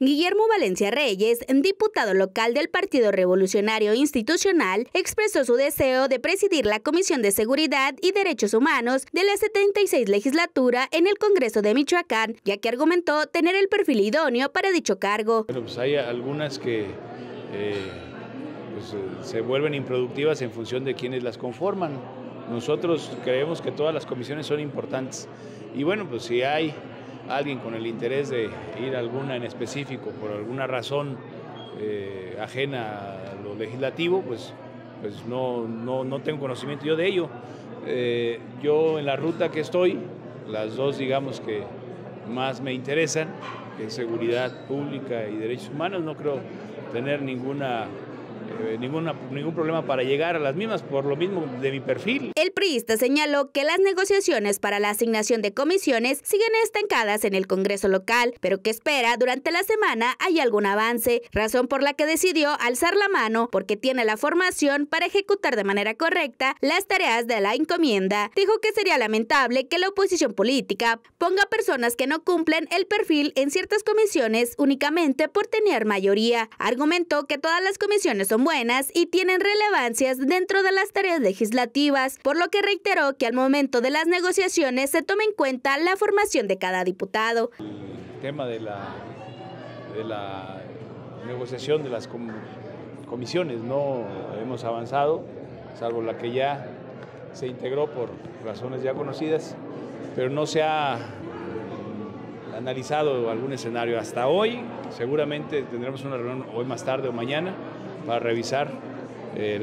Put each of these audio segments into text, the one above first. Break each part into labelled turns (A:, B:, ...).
A: Guillermo Valencia Reyes, diputado local del Partido Revolucionario Institucional, expresó su deseo de presidir la Comisión de Seguridad y Derechos Humanos de la 76 legislatura en el Congreso de Michoacán, ya que argumentó tener el perfil idóneo para dicho cargo.
B: Bueno, pues hay algunas que eh, pues, eh, se vuelven improductivas en función de quienes las conforman. Nosotros creemos que todas las comisiones son importantes. Y bueno, pues si hay alguien con el interés de ir a alguna en específico por alguna razón eh, ajena a lo legislativo, pues, pues no, no, tengo conocimiento yo de ello. Eh, yo en la ruta que estoy, las dos digamos que más me interesan, que es seguridad pública y derechos humanos, no creo tener ninguna eh, ningún problema para llegar a las mismas por lo mismo de mi perfil.
A: Priista señaló que las negociaciones para la asignación de comisiones siguen estancadas en el Congreso local, pero que espera durante la semana hay algún avance, razón por la que decidió alzar la mano porque tiene la formación para ejecutar de manera correcta las tareas de la encomienda. Dijo que sería lamentable que la oposición política ponga personas que no cumplen el perfil en ciertas comisiones únicamente por tener mayoría. Argumentó que todas las comisiones son buenas y tienen relevancias dentro de las tareas legislativas, por lo que reiteró que al momento de las negociaciones se tome en cuenta la formación de cada diputado.
B: El tema de la, de la negociación de las comisiones no hemos avanzado, salvo la que ya se integró por razones ya conocidas, pero no se ha analizado algún escenario hasta hoy. Seguramente tendremos una reunión hoy más tarde o mañana para revisar eh,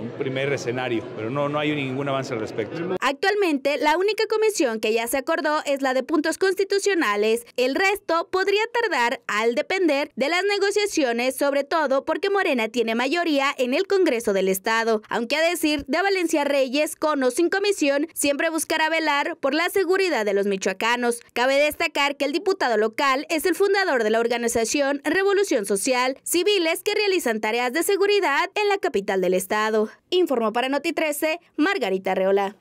B: un primer escenario, pero no, no hay ningún avance al respecto.
A: Actualmente, la única comisión que ya se acordó es la de puntos constitucionales. El resto podría tardar al depender de las negociaciones, sobre todo porque Morena tiene mayoría en el Congreso del Estado. Aunque a decir de Valencia Reyes, con o sin comisión, siempre buscará velar por la seguridad de los michoacanos. Cabe destacar que el diputado local es el fundador de la organización Revolución Social, civiles que realizan tareas de seguridad en la capital del estado. Informó para Noti 13, Margarita Reola.